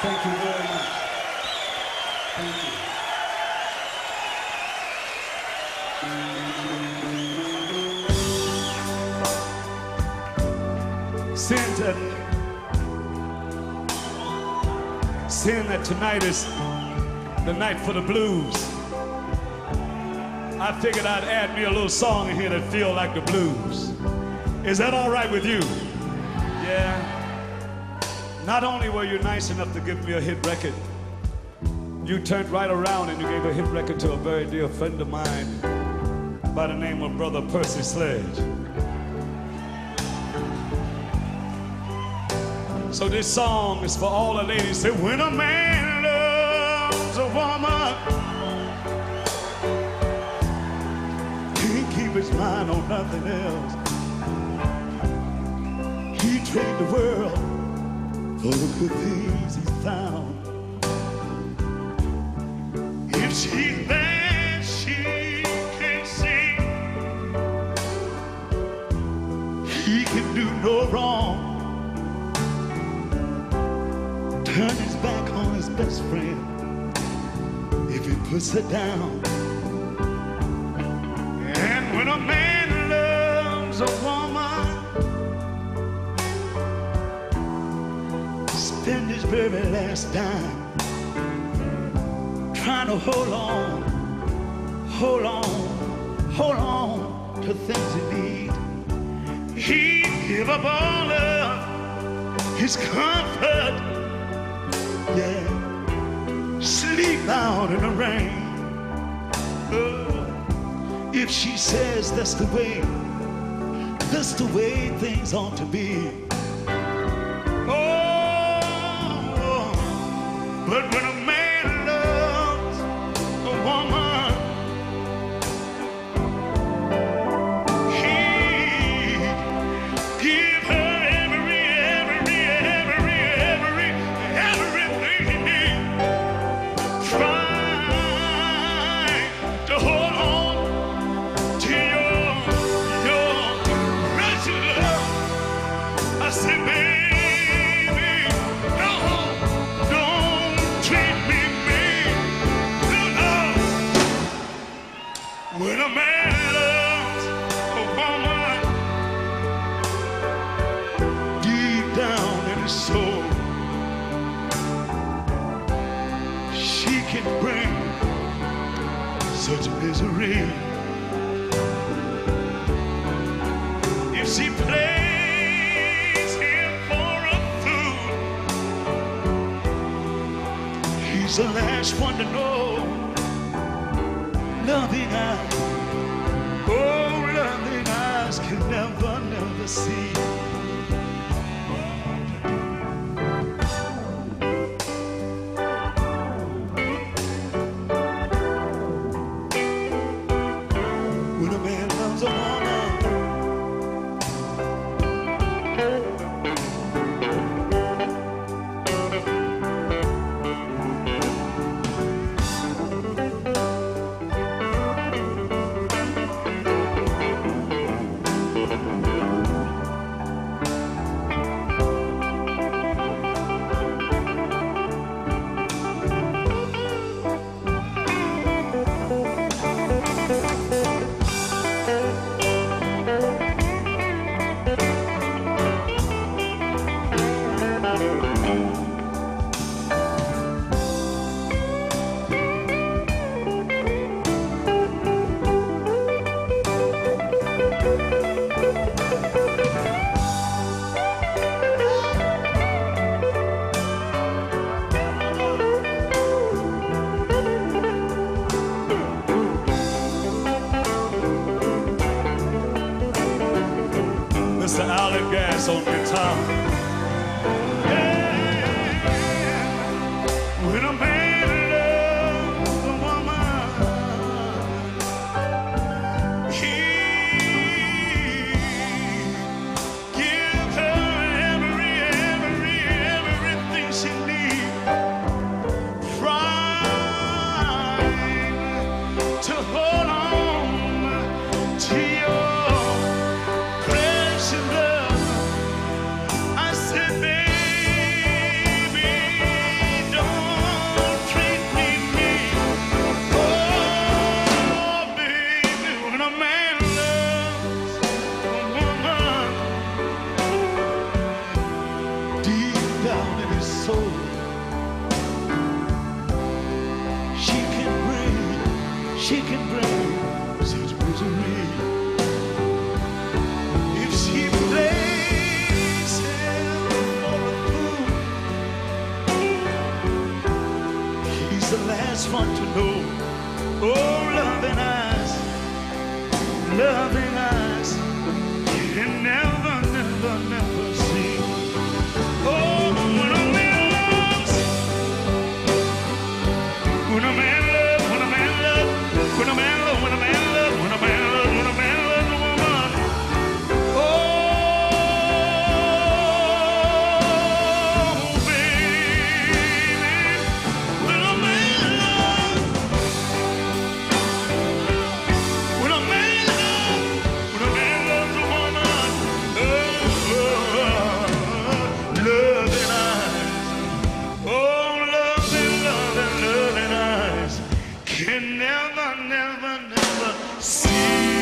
Thank you very much. Thank you. Seeing that, seeing that tonight is the night for the blues, I figured I'd add me a little song in here that feel like the blues. Is that all right with you? Yeah. Not only were you nice enough to give me a hit record, you turned right around and you gave a hit record to a very dear friend of mine by the name of Brother Percy Sledge. So this song is for all the ladies. Say, when a man loves a woman, he keep his mind on nothing else. He trade the world for the good things he found. If she's bad, she can sing. He can do no wrong. Turn his back on his best friend if he puts her down. And when a man loves a woman, spend his very last dime trying to hold on, hold on, hold on to things he need. He'd give up all of his comfort, yeah, sleep out in the rain. Oh, if she says that's the way, that's the way things ought to be. But he's the last one to know. Loving eyes, oh, loving eyes can never, never see. She can bring such misery. The last one to know. Oh, loving eyes, loving eyes. never, never see.